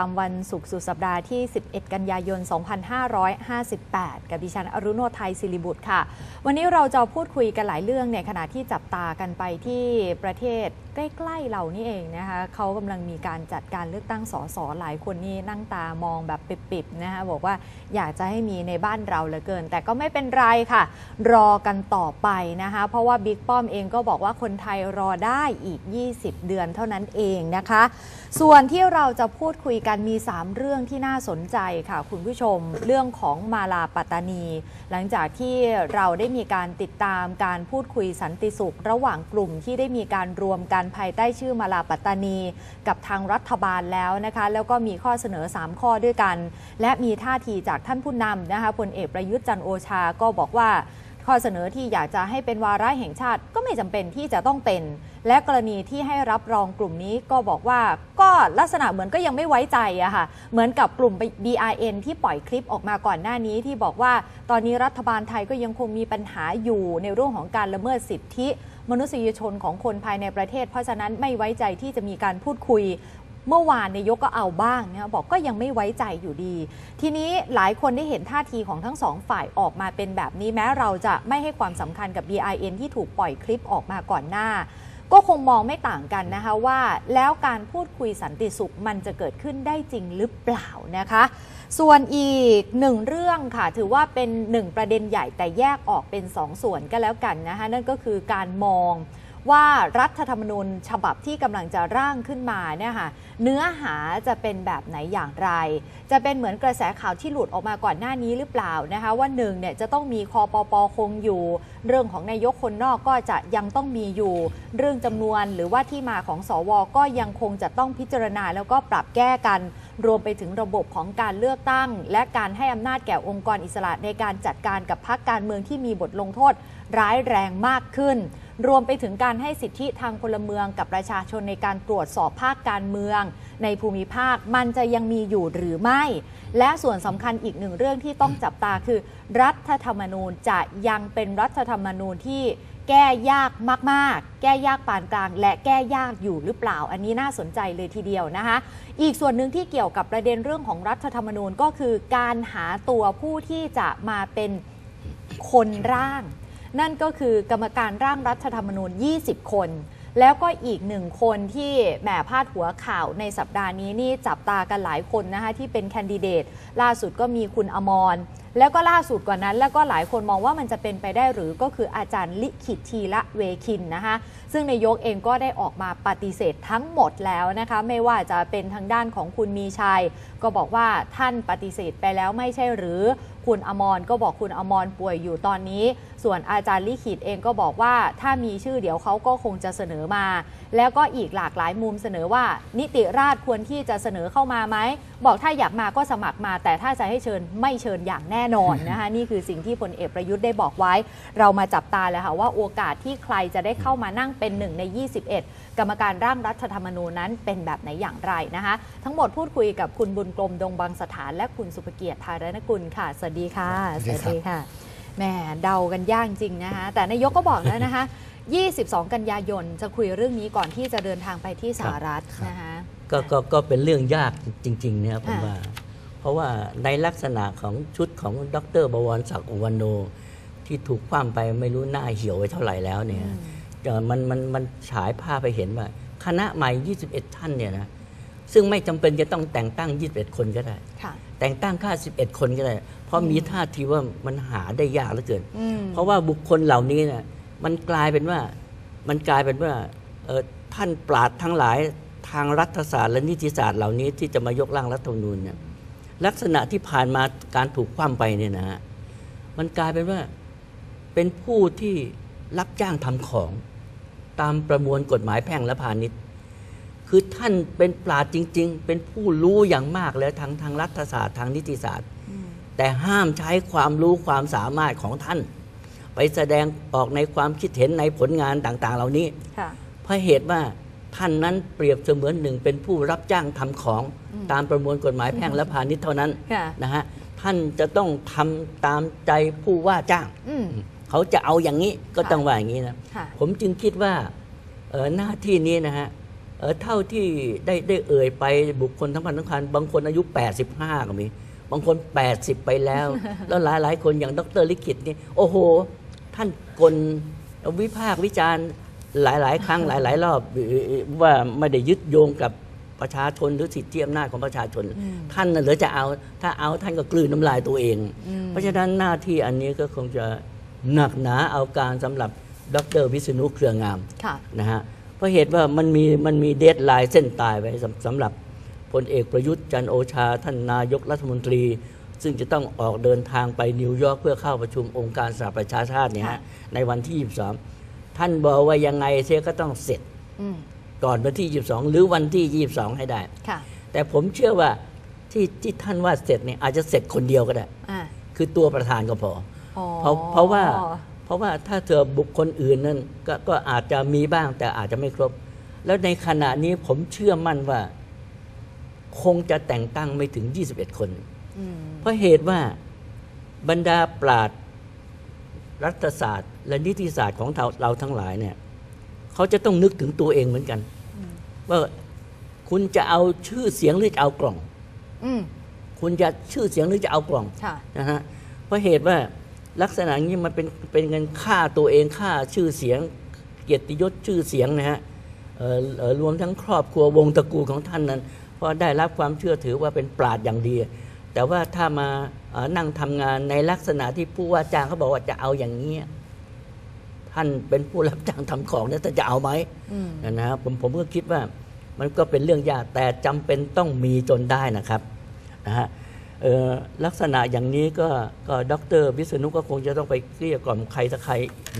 ตามวันศุกร์สุดสัปดาห์ที่ 11 กันยายน 2558 กับดิฉัน อรุณโนไทยศิริบุตรค่ะ วันนี้เราจะพูดคุยกันหลายเรื่องในขณะที่จับตากันไปที่ประเทศ ใกล้ๆเรานี่เองนะคะเขากำลังมีการจัดการเลือกตั้งสสหลายคนนี่นั่งตามองแบบปิบๆนะคะบอกว่าอยากจะให้มีในบ้านเราเหลือเกิน แต่ก็ไม่เป็นไรค่ะ รอกันต่อไปนะคะ เพราะว่าบิ๊กป้อมเองก็บอกว่าคนไทยรอได้อีก 20 เดือนเท่านั้นเองนะคะ ส่วนที่เราจะพูดคุยกันมี 3 เรื่องที่น่าสนใจค่ะ คุณผู้ชมเรื่องของมาลาปัตตานี หลังจากที่เราได้มีการติดตามการพูดคุยสันติสุข ระหว่างกลุ่มที่ได้มีการรวมกันภายใต้ชื่อมาลาปัตตานี กับทางรัฐบาลแล้วนะคะแล้วก็มีข้อเสนอ 3 ข้อด้วยกัน และมีท่าทีจากท่านผู้นำนะคะพลเอกประยุทธ์จันโอชาก็บอกว่า ข้อเสนอที่อยากจะให้เป็นวาระแห่งชาติก็ไม่จำเป็นที่จะต้องเป็น และกรณีที่ให้รับรองกลุ่มนี้ก็บอกว่าก็ลักษณะเหมือนก็ยังไม่ไว้ใจอะค่ะเหมือนกับกลุ่ม BRN ที่ปล่อยคลิปออกมาก่อนหน้านี้ที่บอกว่า ตอนนี้รัฐบาลไทยก็ยังคงมีปัญหาอยู่ในเรื่องของการละเมิดสิทธิ มนุษยชนของคนภายในประเทศ เพราะฉะนั้นไม่ไว้ใจที่จะมีการพูดคุย เมื่อวานนายกก็เอาบ้างนะบอกก็ยังไม่ไว้ใจอยู่ดี ทีนี้หลายคนได้เห็นท่าทีของทั้งสองฝ่ายออกมาเป็นแบบนี้แม้เราจะไม่ให้ความสำคัญกับ BIN ที่ถูกปล่อยคลิปออกมาก่อนหน้า ก็คงมองไม่ต่างกันนะคะว่า แล้วการพูดคุยสันติสุขมันจะเกิดขึ้นได้จริงหรือเปล่านะคะ ส่วนอีกหนึ่งเรื่องค่ะ ถือว่าเป็นหนึ่งประเด็นใหญ่แต่แยกออกเป็นสองส่วนก็แล้วกันนะคะนั่นก็คือการมอง ว่ารัฐธรรมนูญฉบับที่กำลังจะร่างขึ้นมาเนี่ยค่ะเนื้อหาจะเป็นแบบไหนอย่างไร จะเป็นเหมือนกระแสข่าวที่หลุดออกมาก่อนหน้านี้หรือเปล่านะคะว่าหนึ่งเนี่ยจะต้องมีคอปปคงอยู่ เรื่องของนายกคนนอกก็จะยังต้องมีอยู่ เรื่องจำนวนหรือว่าที่มาของสวก็ยังคงจะต้องพิจารณาแล้วก็ปรับแก้กัน รวมไปถึงระบบของการเลือกตั้ง และการให้อำนาจแก่องค์กรอิสระในการจัดการกับพรรคการเมืองที่มีบทลงโทษร้ายแรงมากขึ้น รวมไปถึงการให้สิทธิทางพลเมืองกับประชาชนในการตรวจสอบภาคการเมือง ในภูมิภาคมันจะยังมีอยู่หรือไม่ และส่วนสำคัญอีกหนึ่งเรื่องที่ต้องจับตาคือ รัฐธรรมนูญจะยังเป็นรัฐธรรมนูญที่แก้ยากมากๆ แก้ยากปานกลาง และแก้ยากอยู่หรือเปล่า อันนี้น่าสนใจเลยทีเดียวนะคะ อีกส่วนหนึ่งที่เกี่ยวกับประเด็นเรื่องของรัฐธรรมนูญก็คือการหาตัวผู้ที่จะมาเป็นคนร่าง นั่นก็คือกรรมการร่างรัฐธรรมนูญ 20 คน แล้วก็อีกหนึ่งคนที่แหมพาดหัวข่าวในสัปดาห์นี้นี่จับตากันหลายคนนะคะที่เป็นแคนดิเดต ล่าสุดก็มีคุณอมรแล้วก็ล่าสุดกว่านั้น แล้วก็หลายคนมองว่ามันจะเป็นไปได้หรือก็คืออาจารย์ลิขิตทีละเวคินนะคะซึ่งนายกเองก็ได้ออกมาปฏิเสธทั้งหมดแล้วนะคะไม่ว่าจะเป็นทางด้านของคุณมีชัย ก็บอกว่าท่านปฏิเสธไปแล้วไม่ใช่หรือคุณอมรก็บอกคุณอมรป่วยอยู่ตอนนี้ ส่วนอาจารย์ลิขิตเองก็บอกว่าถ้ามีชื่อเดี๋ยวเขาก็คงจะเสนอมา แล้วก็อีกหลากหลายมุมเสนอว่า นิติราชควรที่จะเสนอเข้ามาไหม บอกถ้าอยากมาก็สมัครมา แต่ถ้าจะให้เชิญไม่เชิญอย่างแน่นอนนะคะนี่คือสิ่งที่พลเอกประยุทธ์ได้บอกไว้ เรามาจับตาแล้วค่ะว่าโอกาสที่ใครจะได้เข้ามานั่งเป็นหนึ่งใน 21 กรรมการร่างรัฐธรรมนูญนั้นเป็นแบบไหนอย่างไรนะคะทั้งหมดพูดคุยกับคุณบุญกลมดงบางสถาน และคุณสุภเกียรติธารณกุลค่ะสวัสดีค่ะสวัสดีครับค่ะ แหมเดากันยากจริงนะคะ แต่นายกก็บอกแล้วนะคะ 22 กันยายนจะคุยเรื่องนี้ก่อนที่จะเดินทางไปที่สหรัฐนะคะก็ก็ก็เป็นเรื่องยากจริงๆนะครับผมค่ะว่า เพราะว่าในลักษณะของชุดของดรบวรศักดิ์อุวันโน ที่ถูกคว่ำไปไม่รู้หน้าเหี่ยวไว้เท่าไหร่แล้วเนี่ยเอ่อมันมันมันฉายภาพไปเห็นว่า คณะใหม่ 21 ท่านเนี่ยนะซึ่งไม่จำเป็นจะต้องแต่งตั้ง 21 คนก็ได้ค่ะแต่งตั้งแค่11 คนก็ได้เพ ราะมีท่าทีว่ามันหาได้ยากเหลือเกินอืมเพราะว่าบุคคลเหล่านี้เนี่ยมันกลายเป็นว่ามันกลายเป็นว่าเอ่อท่านปราดทั้งหลายทางรัฐศาสตร์และนิติศาสตร์เหล่านี้ที่จะมายกร่างรัฐธรรมนูญเนี่ยลักษณะที่ผ่านมาการถูกคว่ำไปเนี่ยนะฮะมันกลายเป็นว่าเป็นผู้ที่รับจ้างทำของตามประมวลกฎหมายแพ่งและพาณิชย์ คือท่านเป็นปราดจริง ๆ เป็นผู้รู้อย่างมากเลยทางทางรัฐศาสตร์ทางนิติศาสตร์ แต่ห้ามใช้ความรู้ความสามารถของท่าน ไปแสดงออกในความคิดเห็นในผลงานต่างๆ เหล่านี้ค่ะเพราะเหตุว่าท่านนั้นเปรียบเสมือนหนึ่งเป็นผู้รับจ้างทำของตามประมวลกฎหมายแพ่งและพาณิชย์เท่านั้นค่ะนะฮะท่านจะต้องทำตามใจผู้ว่าจ้างอืมเขาจะเอาอย่างนี้ก็ค่ะต้องว่าอย่างนี้นะค่ะผมจึงคิดว่าเอ่อหน้าที่นี้นะฮะเอ่อเท่าที่ได้ได้เอ่ยไปบุคคลทั้งพันทั้งคันบางคนอายุ 85 ก็มี บางคน 80 ไปแล้ว แล้วหลายหลายคนอย่างดรลิขิตนี่โอ้โห ท่านกลวิพากษ์วิจารณ์หลายหลายๆครั้งหลายหลายๆรอบเอ่อว่าไม่ได้ยึดโยงกับประชาชนหรือสิทธิอำนาจของประชาชน ท่านน่ะเหลือจะเอาถ้าเอาท่านก็กลืนน้ำลายตัวเอง เพราะฉะนั้นหน้าที่อันนี้ก็คงจะหนักหนาเอาการสำหรับดรวิษณุเครืองามค่ะนะฮะเพราะเหตุว่ามันมีมันมี deadline เส้นตายไว้สำสำหรับ พลเอกประยุทธ์จันทร์โอชา ท่านนายกรัฐมนตรี ซึ่งจะต้องออกเดินทางไปนิวยอร์กเพื่อเข้าประชุมองค์การสหประชาชาติเนี่ยฮะค่ะในวันที่22ท่านบอกว่ายังไงเสียก็ต้องเสร็จอืมก่อนวันที่ 22 หรือวันที่ 22 ให้ได้ค่ะแต่ผมเชื่อว่าที่ที่ท่านว่าเสร็จเนี่ยอาจจะเสร็จคนเดียวก็ได้อ่าคือตัวประธานก็พออ๋อเพราะเพราะว่าเพราะว่าถ้าเธอบุคคลอื่นนั้นกก็อาจจะมีบ้างแต่อาจจะไม่ครบ แล้วในขณะนี้ผมเชื่อมั่นว่า คงจะแต่งตั้งไม่ถึง 21 คนอืมเพราะเหตุว่าบรรดาปราดรัฐศาสตร์ และนิติศาสตร์ของเราเราทั้งหลายเนี่ยเขาจะต้องนึกถึงตัวเองเหมือนกัน ว่าคุณจะเอาชื่อเสียงหรือจะเอากล่องอืมคุณจะชื่อเสียงหรือจะเอากล่องค่ะนะฮะเพราะเหตุว่าลักษณะนี้มันเป็นเป็นเงินค่าตัวเองค่าชื่อเสียง เกียรติยศชื่อเสียงนะฮะเอ่อเอ่อรวมทั้งครอบครัววงตระกูลของท่านนั้น เพราะได้รับความเชื่อถือว่าเป็นปราดอย่างดี แต่ว่าถ้ามาเอ่อนั่งทำงานในลักษณะที่ผู้ว่าจ้างเขาบอกว่าจะเอาอย่างนี้ยท่านเป็นผู้รับจ้างทำของเนี่ยท่านจะเอาไหมอืมนะครับผมผมก็คิดว่ามันก็เป็นเรื่องยากแต่จำเป็นต้องมีจนได้นะครับนะฮะเอ่อลักษณะอย่างนี้ก็ก็ดรวิษณุก็คงจะต้องไปเกลี้ยกล่อมใครสักใคร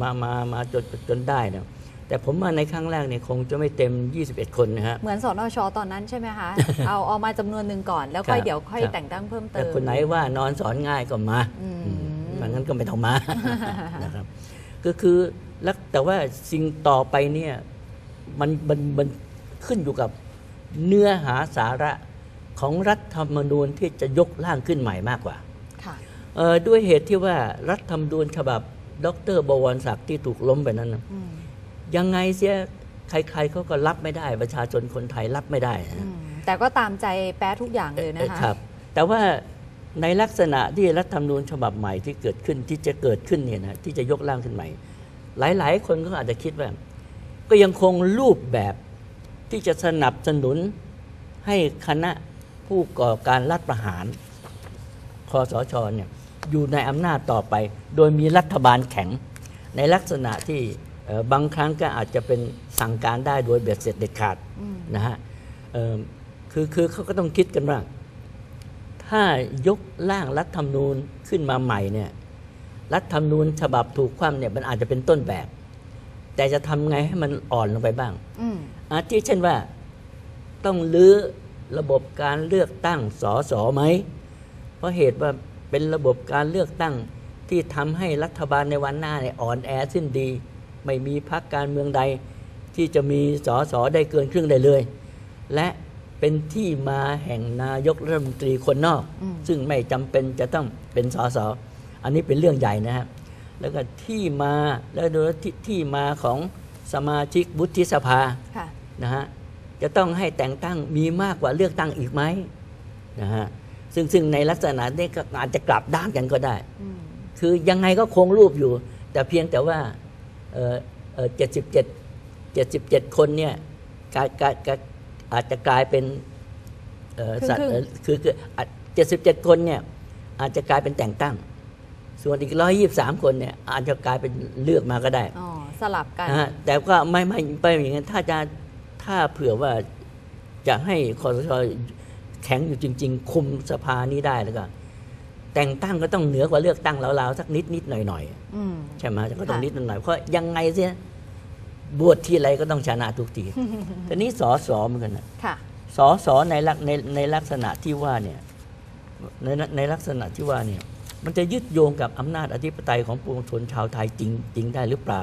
มามามาจนจนได้นะ แต่ผมว่าในครั้งแรกเนี่ยคงจะไม่เต็ม 21 คนนะฮะเหมือนสนชตอนนั้นใช่ไหมคะ เอาเอามาจำนวนหนึ่งก่อน แล้วค่อยครับเดี๋ยวค่อยครับแต่งตั้งเพิ่มเติแต่มคนไหนว่านอนสอนง่ายก็มาอืมอืมมันงั้นก็ไม่ต้องมานะครับก็คือแล้วแต่ว่าสิ่งต่อไปเนี่ยมันมันมันขึ้นอยู่กับเนื้อหาสาระของรัฐธรรมนูญที่จะยกร่างขึ้นใหม่มากกว่าค่ะเอ่อด้วยเหตุที่ว่ารัฐธรรมนูญฉบับ ดรบวรศักดิ์ที่ถูกล้มไปนั้นน่ะอืม ยังไงเสียใครๆเขาก็รับไม่ได้ ประชาชนคนไทยรับไม่ได้นะอืมแต่ก็ตามใจแป๊ะทุกอย่างเลยนะคะครับ แต่ว่าในลักษณะที่รัฐธรรมนูญฉบับใหม่ที่เกิดขึ้นที่จะเกิดขึ้นเนี่ยนะที่จะยกร่างขึ้นใหม่ หลายๆ คนก็อาจจะคิดว่า ก็ยังคงรูปแบบที่จะสนับสนุนให้คณะผู้ก่อการรัฐประหารคอสชเนี่ยอยู่ในอำนาจต่อไป โดยมีรัฐบาลแข็งในลักษณะที่เอ่อ บางครั้งก็อาจจะเป็นสั่งการได้โดยเบ็ดเสร็จเด็ดขาดอืมนะฮะเอิ่มคือคือเขาก็ต้องคิดกันว่า ถ้ายกร่างรัฐธรรมนูญขึ้นมาใหม่เนี่ยรัฐธรรมนูญฉบับถูกคว่ำเนี่ยมันอาจจะเป็นต้นแบบ แต่จะทำไงให้มันอ่อนลงไปบ้างอืมอาทิเช่นว่าต้องลื้อระบบการเลือกตั้งสอสอไหม เพราะเหตุว่าเป็นระบบการเลือกตั้งที่ทำให้รัฐบาลในวันหน้าเนี่ยอ่อนแอสิ้นดี ไม่มีพรรคการเมืองใด ที่จะมีสอสอได้เกินครึ่งได้เลย และเป็นที่มาแห่งนายกรัฐมนตรีคนนอกอืมซึ่งไม่จำเป็นจะต้องเป็นสอสออันนี้เป็นเรื่องใหญ่นะครับแล้วก็ที่มาแล้วโดยที่ที่มาของสมาชิกวุฒิสภาค่ะนะฮะจะต้องให้แต่งตั้งมีมากกว่าเลือกตั้งอีกไหมนะฮะซึ่งซึ่งในลักษณะนี้ก็อาจจะกลับด้านกันก็ได้อืมคือยังไงก็คงรูปอยู่ แต่เพียงแต่ว่า เจ็ดสิบเจ็ดเจ็ดสิบเจ็ดคนเนี่ยกลายกลายกลายอาจจะกลายเป็นเอ่อสัตว์เอ่อคือคือเจ็ดสิบเจ็ดคนเนี่ยอาจจะกลายเป็นแต่งตั้ง ส่วนอีกร้อยยี่สามคนเนี่ยอาจจะกลายเป็นเลือกมาก็ได้อ๋อสลับกันนะฮะแต่ก็ไม่ไม่ไปอย่างนั้นถ้าจะถ้าเผื่อว่าจะให้คอสชแข็งอยู่จริง ๆ คุมสภานี้ได้แล้วก็ แต่งตั้งก็ต้องเหนือกว่าเลือกตั้งราวๆสักนิดนิดหน่อยหน่อยอืมๆใช่ไหมก็ต้องค่ะนิดหน่อยๆเพราะยังไงเสียบวชทีไรก็ต้องชนะทุกทีแต่นี้สอสอเหมือนกันนะค่ะสอสอในลักในในลักษณะที่ว่าเนี่ยในในลักษณะที่ว่าเนี่ย มันจะยึดโยงกับอำนาจอธิปไตยของปวงชนชาวไทยจริงจริงได้หรือเปล่า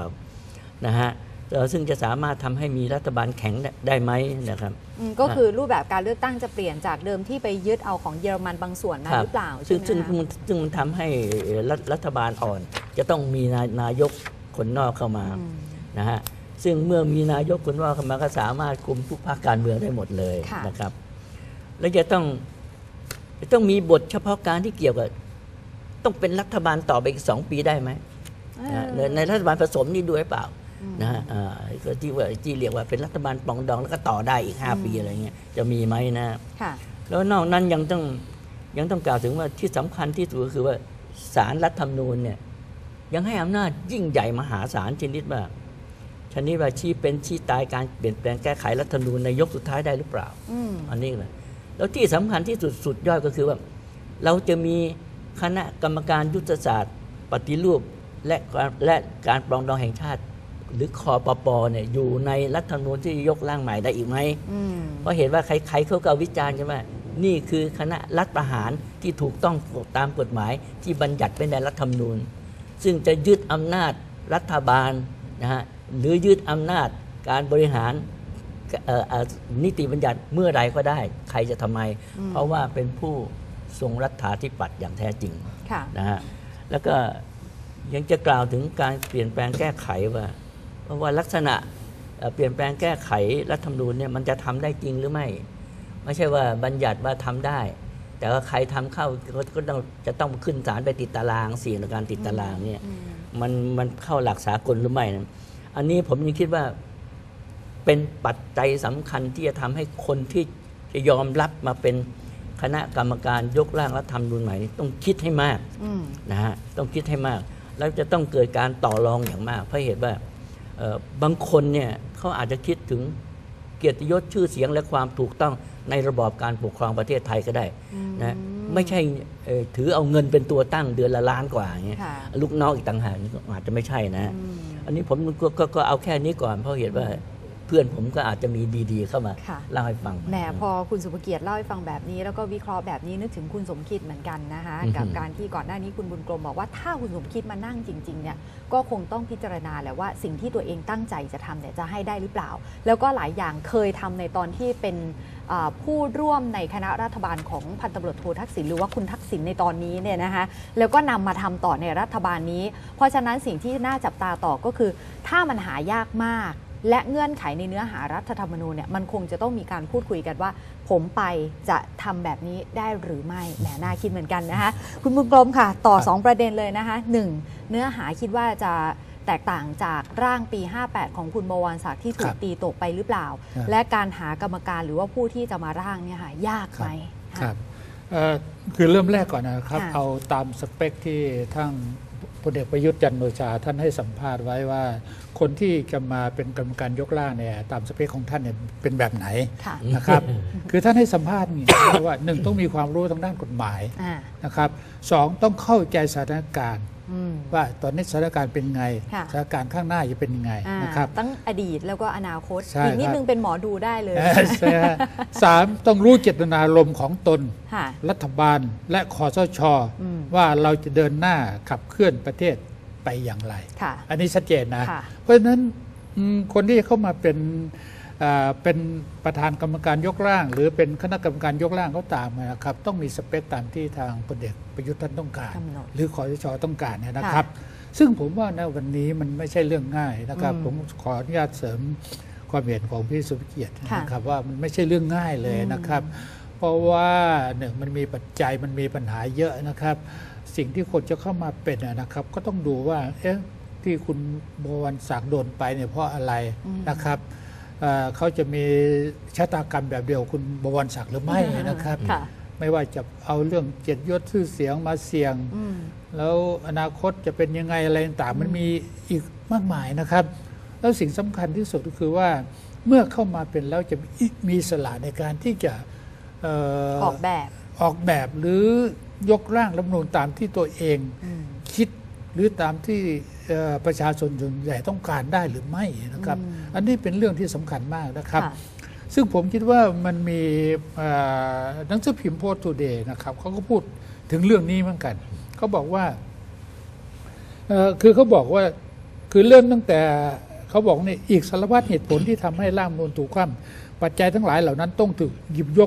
นะฮะเอ่อ ซึ่งจะสามารถทำให้มีรัฐบาลแข็งได้ได้ไหมนะครับอืมก็คือรูปแบบการเลือกตั้งจะเปลี่ยนจากเดิมที่ไปยึดเอาของเยอรมันบางส่วนมาครับหรือเปล่าซึ่งใช่ซึ่งไหมซึ่งคะซึ่งมันทำให้รัฐรัฐบาลอ่อน จะต้องมีนายนายกคนนอกเข้ามาอืมนะฮะซึ่งเมื่อมีนายกคนว่าเข้ามาก็สามารถคุมทุกภาคการเมืองได้หมดเลยค่ะนะครับ แล้วจะต้องจะต้องมีบทเฉพาะการที่เกี่ยวกับต้องเป็นรัฐบาลต่อไปอีกสองปีได้ไหมนะฮะในในรัฐบาลผสมนี่ด้วยเปล่า นะฮะอ่าก็ที่ว่าที่เรียกว่าเป็นรัฐบาลปรองดองแล้วก็ต่อได้อีก 5 ปีอะไรเงี้ยจะมีไหมนะค่ะแล้วนอกนั้นยังต้องยังต้องกล่าวถึงว่าที่สำคัญที่สุดก็คือว่าสารรัฐธรรมนูญเนี่ยยังให้อำนาจยิ่งใหญ่มหาศาลชนิดว่าชนิดว่าชี้เป็นชี้ตายการเปลี่ยนแปลงแก้ไขรัฐธรรมนูญในยกสุดท้ายได้หรือเปล่าอืมอันนี้เลยแล้วที่สำคัญที่สุดสุดยอดก็คือว่า เราจะมีคณะกรรมการยุทธศาสตร์ ปฏิรูปและการและการปรองดองแห่งชาติ หรือคอปปเนี่ยอยู่ในรัฐธรรมนูญที่ยกร่างใหม่ได้อีกไหมอืมเพราะเห็นว่าใครๆเขาก็วิจารณ์กันว่านี่คือคณะรัฐประหารที่ถูกต้องตามกฎหมายที่บัญญัติไว้ในรัฐธรรมนูญ ซึ่งจะยึดอำนาจรัฐบาลนะฮะหรือยึดอำนาจการบริหารเอ่อเอ่อนิติบัญญัติเมื่อไรก็ได้ ใครจะทำไม เพราะว่าเป็นผู้ทรงรัฐาธิปัตย์อย่างแท้จริงค่ะนะฮะแล้วก็ยังจะกล่าวถึงการเปลี่ยนแปลงแก้ไขว่า เพราะว่าลักษณะเอ่อเปลี่ยนแปลงแก้ไขรัฐธรรมนูญเนี่ยมันจะทำได้จริงหรือไม่ ไม่ใช่ว่าบัญญัติว่าทำได้ แต่ว่าใครทำเข้าก็ก็ต้องจะต้องขึ้นศาลไปติดตารางเสี่ยงในการติดตารางเนี่ยมันมันเข้าหลักสากลหรือไม่นะอันนี้ผมยังคิดว่าเป็นปัจจัยสำคัญที่จะทำให้คนที่จะยอมรับมาเป็นคณะกรรมการยกร่างรัฐธรรมนูญใหม่นี้ต้องคิดให้มากอืมนะฮะต้องคิดให้มาก แล้วจะต้องเกิดการต่อรองอย่างมากเพราะเหตุว่าเอ่อ บางคนเนี่ยเขาอาจจะคิดถึงเกียรติยศชื่อเสียงและความถูกต้องในระบอบการปกครองประเทศไทยก็ได้นะไม่ใช่เอ่อถือเอาเงินเป็นตัวตั้งเดือนละล้านกว่าอย่างเงี้ยค่ะลูกน้องอีกต่างหากนี่ก็อาจจะไม่ใช่นะ อันนี้ผมก็ก็ก็เอาแค่นี้ก่อนเพราะเหตุว่า เพื่อนผมก็อาจจะมีดีๆ เข้ามาค่ะเล่าให้ฟังแหมพอคุณสุภเกียรติเล่าให้ฟังแบบนี้ แล้วก็วิเคราะห์แบบนี้นึกถึงคุณสมคิดเหมือนกันนะคะอือหือกับการที่ก่อนหน้านี้คุณบุญกรมบอกว่าถ้าคุณสมคิดมานั่งจริงๆเนี่ยก็คงต้องพิจารณาแหละว่าสิ่งที่ตัวเองตั้งใจจะทำเนี่ยจะให้ได้หรือเปล่า แล้วก็หลายอย่างเคยทำในตอนที่เป็นอ่าผู้ร่วมในคณะรัฐบาลของพันตำรวจโททักษิณหรือว่าคุณทักษิณในตอนนี้เนี่ยนะคะแล้วก็นำมาทำต่อในรัฐบาลนี้ เพราะฉะนั้นสิ่งที่น่าจับตาต่อก็คือ ถ้ามันหายากมาก และเงื่อนไขในเนื้อหารัฐธรรมนูญเนี่ยมันคงจะต้องมีการพูดคุยกันว่า ผมไปจะทำแบบนี้ได้หรือไม่แหมน่าคิดเหมือนกันนะคะคุณบุญกรมค่ะ ต่อครับ2ประเด็นเลยนะคะหนึ่งเนื้อหาคิดว่าจะแตกต่างจากร่างปี 58 ของคุณบวรศักดิ์ที่ถูคกรับตีตกไปหรือเปล่าครับและการหากรรมการหรือว่าผู้ที่จะมาร่างเนี่ยค่ะยากไหมครับครับเอ่อคือเริ่มแรกก่อนนะครับค่ะเอาตามสเปคที่ทั้งพลเอกประยุทธ์จันทร์โอชาท่านให้สัมภาษณ์ไว้ว่า คนที่จะมาเป็นกรรมการยกร่างเนี่ยตามสเปคของท่านเนี่ยเป็นแบบไหนค่ะนะครับ คือท่านให้สัมภาษณ์นี่ว่าหนึ่งต้องมีความรู้ทางด้านกฎหมายอ่านะครับสองต้องเข้าใจสถานการณ์อืมว่าตอนนี้สถานการณ์เป็นไงค่ะสถานการณ์ข้างหน้าจะเป็นยังไงอ่านะครับตั้งอดีตแล้วก็อนาคตใช่อีกนิดครับนึงเป็นหมอดูได้เลยเออใช่ฮะสามต้องรู้เจตนารมณ์ของตนค่ะรัฐบาลและคอสชอืมว่าเราจะเดินหน้าขับเคลื่อนประเทศ ไปอย่างไรค่ะอันนี้ชัดเจนนะค่ะเพราะฉะนั้นอืมคนที่จะเข้ามาเป็นอ่าเป็นประธานกรรมการยกร่าง หรือเป็นคณะกรรมการยกร่างเขาตามนะครับ ต้องมีสเปคตามที่ทางพลเอกประยุทธ์ท่านต้องการกำหนดหรือคอสชต้องการเนี่ยนะครับ ซึ่งผมว่าในวันนี้มันไม่ใช่เรื่องง่ายนะครับอืมผมขออนุญาตเสริมความเห็นของพี่สุภเกียรติค่ะนะครับ ว่ามันไม่ใช่เรื่องง่ายเลยนะครับ เพราะว่าหนึ่งมันมีปัจจัยมันมีปัญหาเยอะนะครับ สิ่งที่คนจะเข้ามาเป็นอะนะครับ ก็ต้องดูว่าเอ๊ะที่คุณบวรศักดิ์โดนไปเนี่ยเพราะอะไรอืมนะครับเอ่อเขาจะมีชะตากรรมแบบเดียวคุณบวรศักดิ์หรือไม่นะครับค่ะไม่ว่าจะเอาเรื่องเกียรติยศชื่อเสียงมาเสี่ยงอืมแล้วอนาคตจะเป็นยังไงอะไรต่างๆมันมีอีกมากมายนะครับ แล้วสิ่งสำคัญที่สุดก็คือว่าเมื่อเข้ามาเป็นแล้วจะมีมีอิสละในการที่จะเออกแบบออกแบบหรือ ยกร่างรัฐธรรมนูญตามที่ตัวเองอืมคิดหรือตามที่เอ่อประชาชนส่วนใหญ่ต้องการได้หรือไม่นะครับอืมอันนี้เป็นเรื่องที่สำคัญมากนะครับค่ะซึ่งผมคิดว่ามันมีเอ่อหนังสือพิมพ์โพสต์ทูเดย์นะครับเขาก็พูดถึงเรื่องนี้เหมือนกันเขาบอกว่าเอ่อคือเขาบอกว่าคือเริ่มตั้งแต่เขาบอกนี่อีกสารพัดเหตุผลที่ทำให้ร่างรัฐธรรมนูญถูกคว่ำปัจจัยทั้งหลายเหล่านั้นต้องถูกหยิบยก